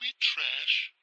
complete trash.